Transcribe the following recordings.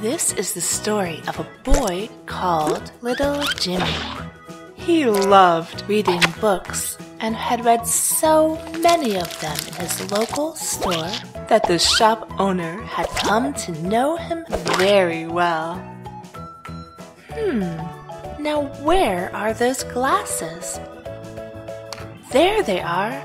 This is the story of a boy called Little Jimmy. He loved reading books and had read so many of them in his local store that the shop owner had come to know him very well. Hmm, now where are those glasses? There they are.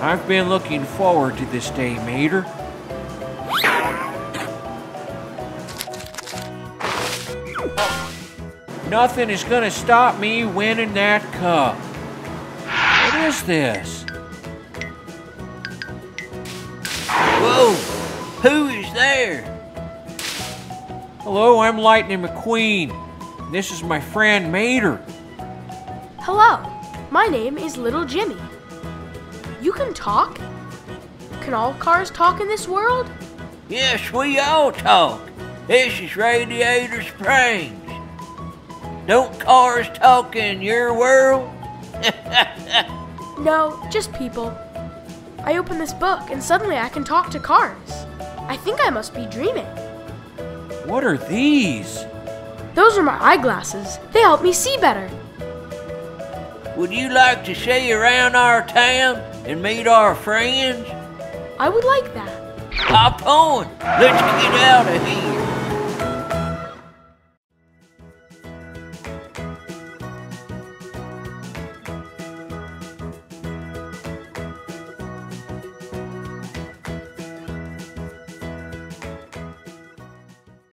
I've been looking forward to this day, Mater. Nothing is gonna stop me winning that cup. What is this? Whoa! Who is there? Hello, I'm Lightning McQueen. This is my friend Mater. Hello, my name is Little Jimmy. You can talk? Can all cars talk in this world? Yes, we all talk. This is Radiator Springs. Don't cars talk in your world? No, just people. I open this book and suddenly I can talk to cars. I think I must be dreaming. What are these? Those are my eyeglasses. They help me see better. Would you like to see around our town and meet our friends? I would like that. Hop on. Let's get out of here.